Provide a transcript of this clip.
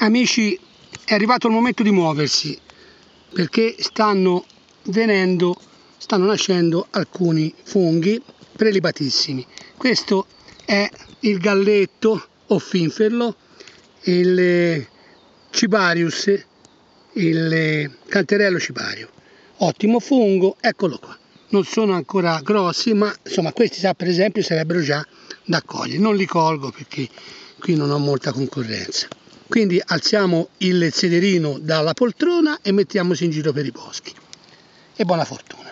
amici è arrivato il momento di muoversi perché stanno venendo stanno nascendo alcuni funghi prelibatissimi. Questo è il galletto o finferlo il cibarius il canterello cibario. Ottimo fungo eccolo qua. Non sono ancora grossi ma insomma questi per esempio sarebbero già da cogliere non li colgo perché qui non ho molta concorrenza quindi alziamo il sederino dalla poltrona e mettiamoci in giro per i boschi. E buona fortuna.